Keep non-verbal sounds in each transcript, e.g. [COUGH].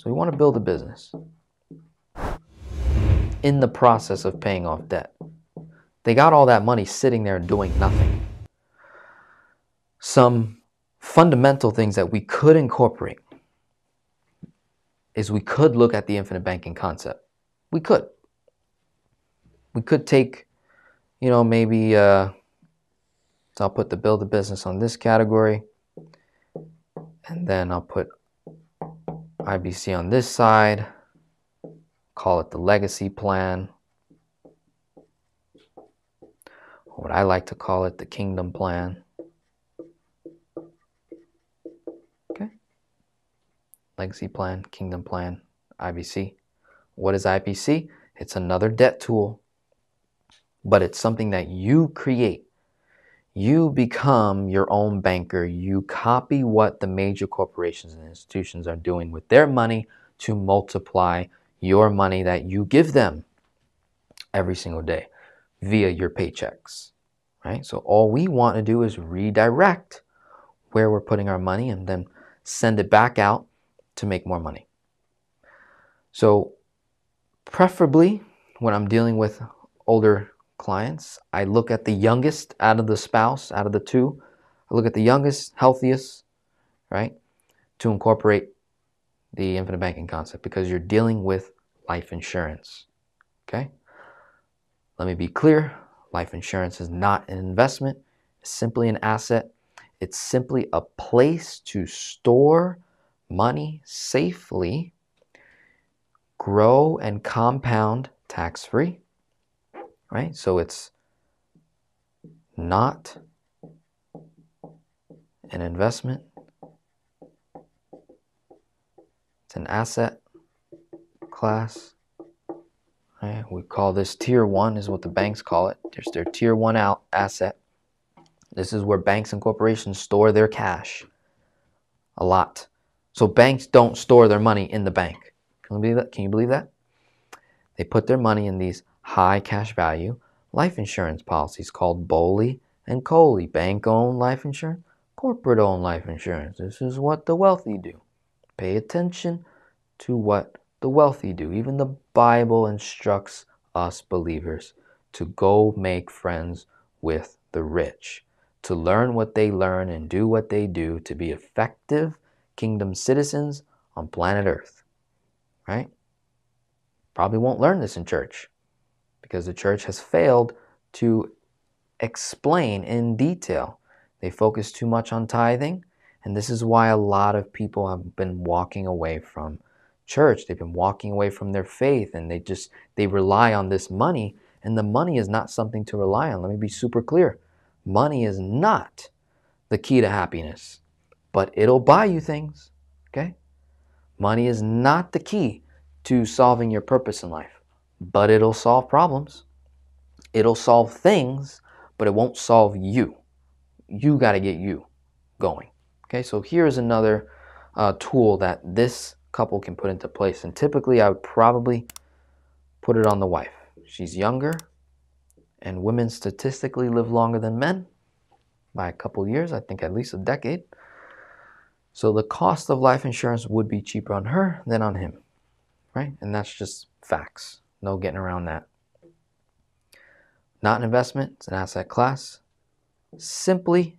So we want to build a business in the process of paying off debt. They got all that money sitting there doing nothing. Some fundamental things that we could incorporate is we could look at the infinite banking concept. We could. We could take, you know, maybe, uh, so I'll put the build a business on this category, and then I'll put IBC on this side, call it the legacy plan. What I like to call it, the kingdom plan. Okay. Legacy plan, kingdom plan, IBC. What is IBC? It's another debt tool, but it's something that you create you become your own banker. You copy what the major corporations and institutions are doing with their money to multiply your money that you give them every single day via your paychecks. Right? So all we want to do is redirect where we're putting our money and then send it back out to make more money. So preferably when I'm dealing with older clients. I look at the youngest out of the spouse, out of the two. I look at the youngest, healthiest, right, to incorporate the infinite banking concept because you're dealing with life insurance. Okay? Let me be clear life insurance is not an investment, it's simply an asset. It's simply a place to store money safely, grow and compound tax free right? So it's not an investment. It's an asset class. Right? We call this tier one, is what the banks call it. There's their tier one out asset. This is where banks and corporations store their cash. A lot. So banks don't store their money in the bank. Can you believe that? Can you believe that? They put their money in these high cash value life insurance policies called BOLI and COLI, bank owned life insurance, corporate owned life insurance. This is what the wealthy do. Pay attention to what the wealthy do. Even the Bible instructs us believers to go make friends with the rich, to learn what they learn and do what they do to be effective kingdom citizens on planet Earth. Right? Probably won't learn this in church because the church has failed to explain in detail. They focus too much on tithing, and this is why a lot of people have been walking away from church. They've been walking away from their faith and they just they rely on this money and the money is not something to rely on. Let me be super clear. Money is not the key to happiness, but it'll buy you things, okay? Money is not the key to solving your purpose in life but it'll solve problems. It'll solve things, but it won't solve you. You got to get you going. Okay, so here's another uh, tool that this couple can put into place. And typically, I would probably put it on the wife. She's younger, and women statistically live longer than men by a couple years, I think at least a decade. So the cost of life insurance would be cheaper on her than on him, right? And that's just facts. No getting around that. Not an investment, it's an asset class. Simply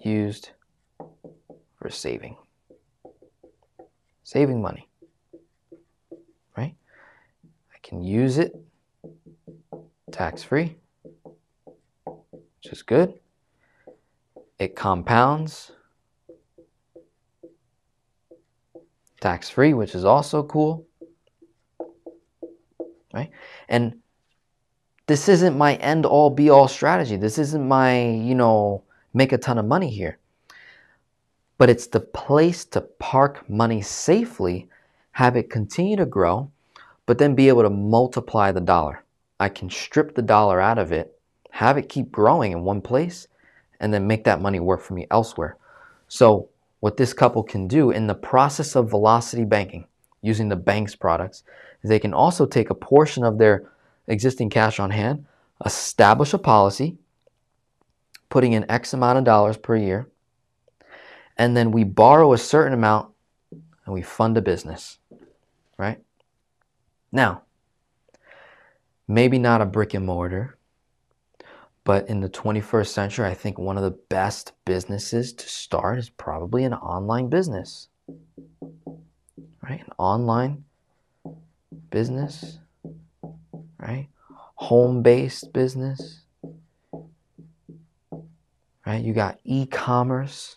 used for saving. Saving money. Right? I can use it tax free, which is good. It compounds tax free, which is also cool. Right? And this isn't my end all be all strategy. This isn't my, you know, make a ton of money here. But it's the place to park money safely, have it continue to grow, but then be able to multiply the dollar. I can strip the dollar out of it, have it keep growing in one place, and then make that money work for me elsewhere. So what this couple can do in the process of velocity banking using the bank's products is they can also take a portion of their existing cash on hand, establish a policy, putting in X amount of dollars per year, and then we borrow a certain amount and we fund a business, right? Now, maybe not a brick and mortar, but in the 21st century, I think one of the best businesses to start is probably an online business, right? An online business, right? Home based business, right? You got e commerce.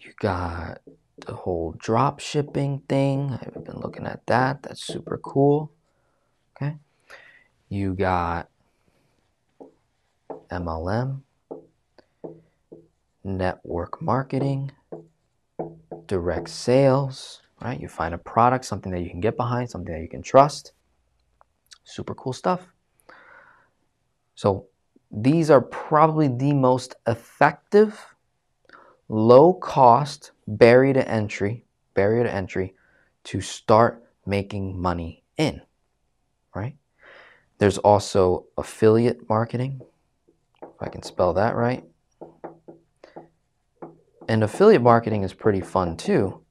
You got the whole drop shipping thing. I've been looking at that. That's super cool. Okay. You got MLM, network marketing, direct sales, right? You find a product, something that you can get behind, something that you can trust. Super cool stuff. So these are probably the most effective, low cost barrier to entry, barrier to entry to start making money in, right? There's also affiliate marketing, if I can spell that right. And affiliate marketing is pretty fun too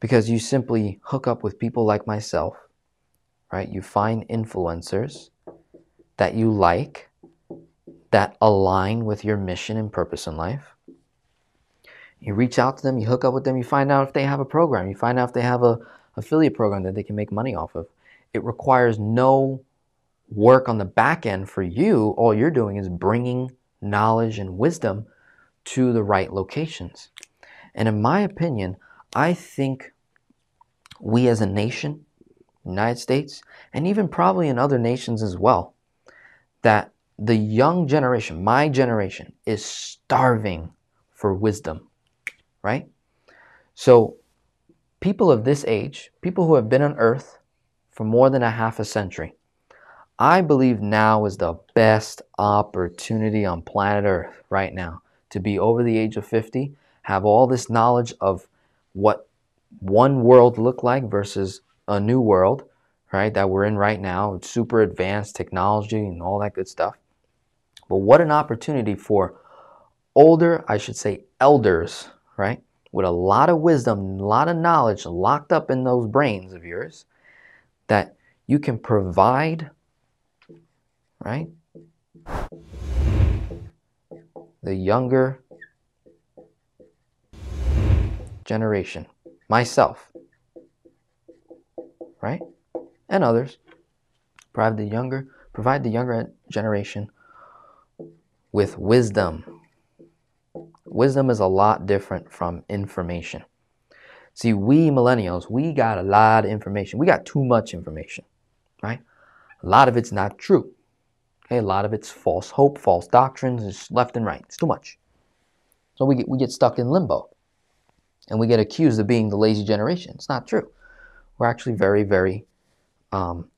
because you simply hook up with people like myself, right? You find influencers that you like, that align with your mission and purpose in life. You reach out to them, you hook up with them, you find out if they have a program, you find out if they have a affiliate program that they can make money off of. It requires no work on the back end for you. All you're doing is bringing knowledge and wisdom to the right locations. And in my opinion, I think we as a nation, United States, and even probably in other nations as well, that the young generation, my generation, is starving for wisdom, right? So, people of this age, people who have been on earth for more than a half a century, I believe now is the best opportunity on planet Earth right now to be over the age of 50, have all this knowledge of what one world looked like versus a new world, right, that we're in right now. It's super advanced technology and all that good stuff. But what an opportunity for older, I should say elders, right, with a lot of wisdom, a lot of knowledge locked up in those brains of yours that you can provide, right? the younger generation, myself, right? And others, provide the younger, provide the younger generation with wisdom. Wisdom is a lot different from information. See, we millennials, we got a lot of information. We got too much information, right? A lot of it's not true. Okay, a lot of it's false hope, false doctrines, it's left and right. It's too much. So we get, we get stuck in limbo. And we get accused of being the lazy generation. It's not true. We're actually very, very um,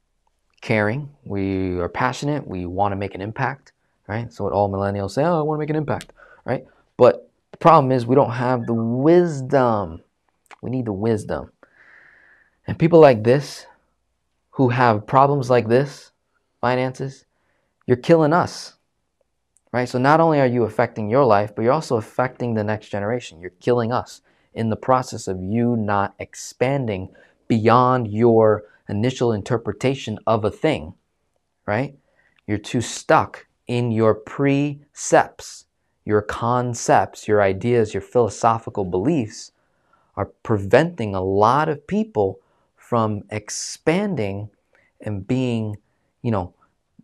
caring. We are passionate. We want to make an impact, right? So what all millennials say, oh, I want to make an impact, right? But the problem is we don't have the wisdom. We need the wisdom. And people like this, who have problems like this, finances, you're killing us. Right? So not only are you affecting your life, but you're also affecting the next generation. You're killing us in the process of you not expanding beyond your initial interpretation of a thing. Right? You're too stuck in your precepts, your concepts, your ideas, your philosophical beliefs are preventing a lot of people from expanding and being, you know,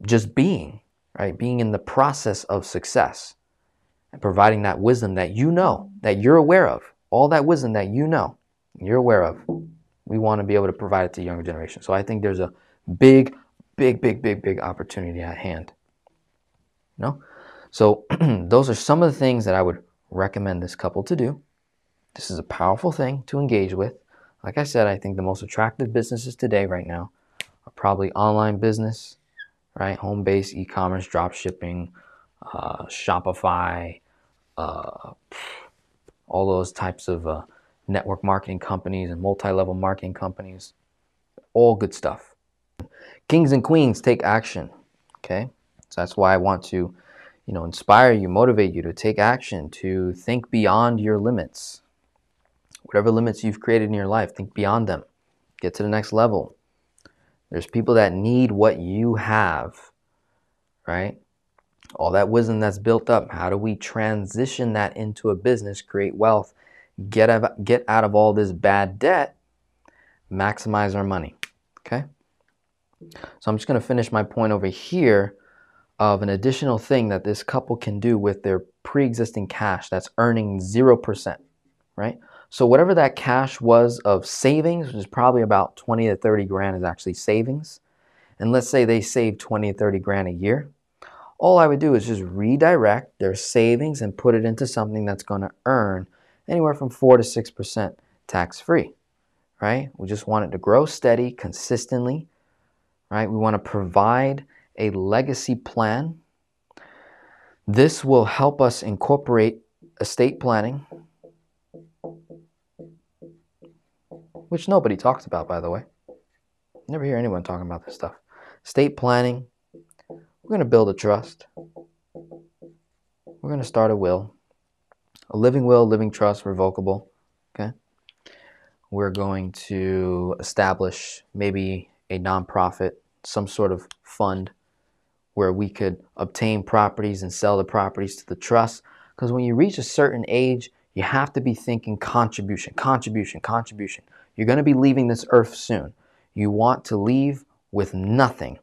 just being, right? Being in the process of success and providing that wisdom that you know, that you're aware of, all that wisdom that you know, you're aware of. We want to be able to provide it to younger generation. So I think there's a big, big, big, big, big opportunity at hand. You No? So [CLEARS THROAT] those are some of the things that I would recommend this couple to do. This is a powerful thing to engage with. Like I said, I think the most attractive businesses today, right now, are probably online business, right? Home based e commerce, drop shipping, uh, Shopify, uh, all those types of uh, network marketing companies and multi level marketing companies. All good stuff. Kings and queens take action. Okay? So that's why I want to you know, inspire you, motivate you to take action, to think beyond your limits. Whatever limits you've created in your life, think beyond them. Get to the next level. There's people that need what you have, right? All that wisdom that's built up. How do we transition that into a business, create wealth, get out, get out of all this bad debt, maximize our money? Okay? So I'm just going to finish my point over here of an additional thing that this couple can do with their pre-existing cash that's earning 0%, right? So whatever that cash was of savings, which is probably about 20 to 30 grand is actually savings. And let's say they save 20 to 30 grand a year. All I would do is just redirect their savings and put it into something that's going to earn anywhere from 4 to 6% tax free, right? We just want it to grow steady, consistently, right? We want to provide a legacy plan. This will help us incorporate estate planning, which nobody talks about, by the way. Never hear anyone talking about this stuff. Estate planning. We're going to build a trust. We're going to start a will. A living will, living trust, revocable. Okay. We're going to establish maybe a nonprofit, some sort of fund where we could obtain properties and sell the properties to the trust. Because when you reach a certain age, you have to be thinking contribution, contribution, contribution. You're going to be leaving this earth soon. You want to leave with nothing,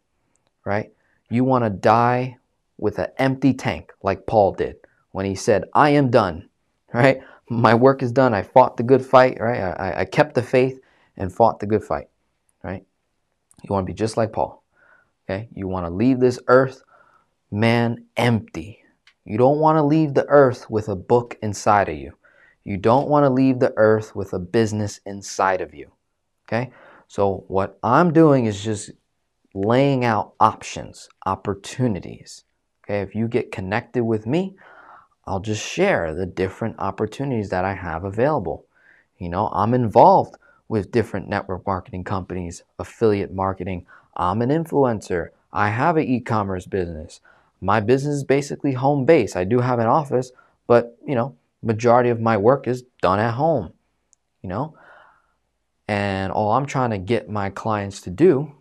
right? You want to die with an empty tank, like Paul did when he said, I am done, [LAUGHS] right? My work is done. I fought the good fight, right? I, I kept the faith and fought the good fight, right? You want to be just like Paul. Okay? You want to leave this earth, man, empty. You don't want to leave the earth with a book inside of you. You don't want to leave the earth with a business inside of you. Okay? So, what I'm doing is just laying out options, opportunities. Okay? If you get connected with me, I'll just share the different opportunities that I have available. You know, I'm involved with different network marketing companies, affiliate marketing, I'm an influencer. I have an e-commerce business. My business is basically home base. I do have an office, but you know, majority of my work is done at home. You know? And all I'm trying to get my clients to do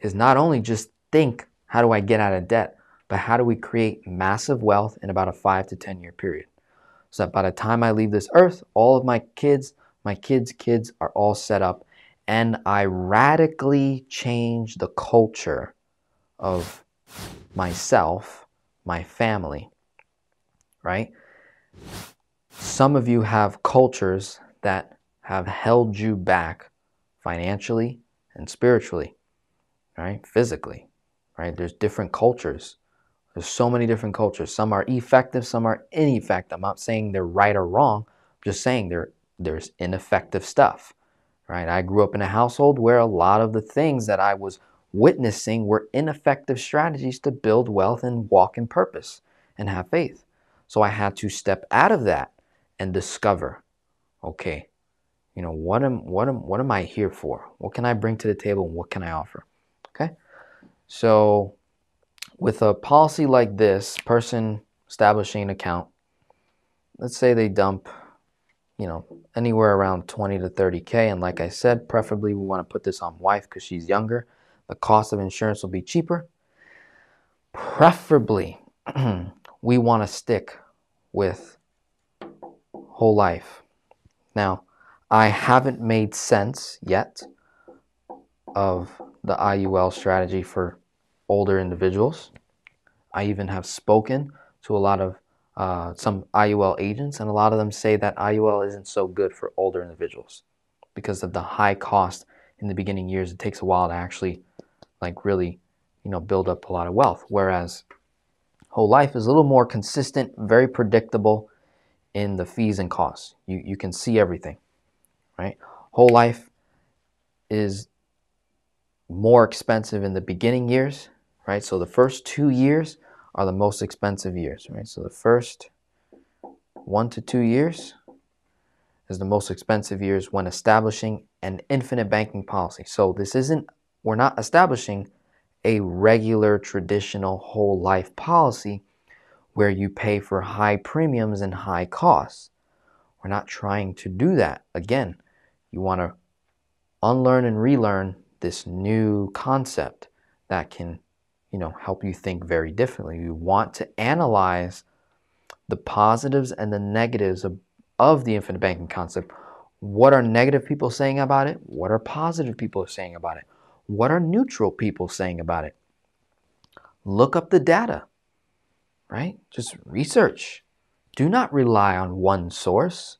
is not only just think, how do I get out of debt, but how do we create massive wealth in about a five to 10 year period? So that by the time I leave this earth, all of my kids, my kids' kids are all set up and I radically changed the culture of myself, my family, right? Some of you have cultures that have held you back financially and spiritually, right? Physically, right? There's different cultures. There's so many different cultures. Some are effective, some are ineffective. I'm not saying they're right or wrong. I'm just saying there there's ineffective stuff right? I grew up in a household where a lot of the things that I was witnessing were ineffective strategies to build wealth and walk in purpose and have faith. So I had to step out of that and discover, okay, you know, what am what am what am I here for? What can I bring to the table and what can I offer? Okay? So with a policy like this, person establishing an account, let's say they dump you know, anywhere around 20 to 30K. And like I said, preferably we want to put this on wife because she's younger. The cost of insurance will be cheaper. Preferably, [CLEARS THROAT] we want to stick with whole life. Now, I haven't made sense yet of the IUL strategy for older individuals. I even have spoken to a lot of uh, some IUL agents, and a lot of them say that IUL isn't so good for older individuals because of the high cost in the beginning years. It takes a while to actually, like, really, you know, build up a lot of wealth. Whereas whole life is a little more consistent, very predictable in the fees and costs. You you can see everything, right? Whole life is more expensive in the beginning years, right? So the first two years are the most expensive years, right? So the first one to two years is the most expensive years when establishing an infinite banking policy. So this isn't, we're not establishing a regular traditional whole life policy. where you pay for high premiums and high costs. We're not trying to do that. Again, you want to unlearn and relearn this new concept that can, you know, help you think very differently. You want to analyze the positives and the negatives of, of the infinite banking concept. What are negative people saying about it? What are positive people saying about it? What are neutral people saying about it? Look up the data, right? Just research. Do not rely on one source.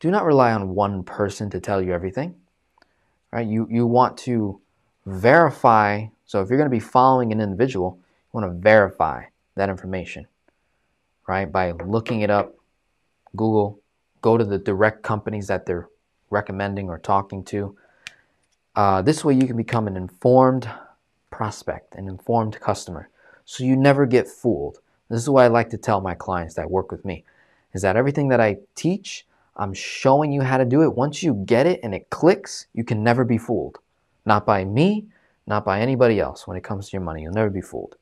Do not rely on one person to tell you everything. Right? You, you want to verify. So if you're going to be following an individual, you want to verify that information, right? By looking it up, Google, go to the direct companies that they're recommending or talking to. Uh, this way you can become an informed prospect, an informed customer. So you never get fooled. This is what I like to tell my clients that work with me is that everything that I teach, I'm showing you how to do it. Once you get it and it clicks, you can never be fooled. Not by me, not by anybody else when it comes to your money. You'll never be fooled.